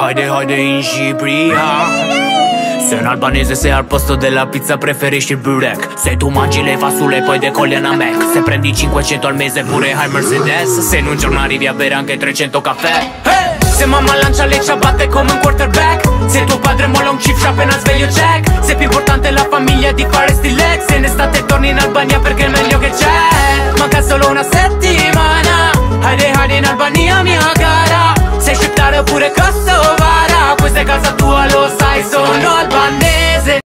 Haide, haide in Cipria. Se un albanese sei al posto della pizza preferisci il burek. Se tu mangi le fassule poi decolli a Mac. Se prendi 500 al mese pure hai Mercedes. Se in un giorno arrivi a bere anche 300 caffè. Hey! Se mamma lancia le ciabatte come un quarterback. Se tuo padre molla un chip appena sveglio check Se più importante la famiglia di fare stilek Se in estate torni in Albania perché è il meglio che c'è. Manca solo una settimana. Hide hide in Albania mia cara.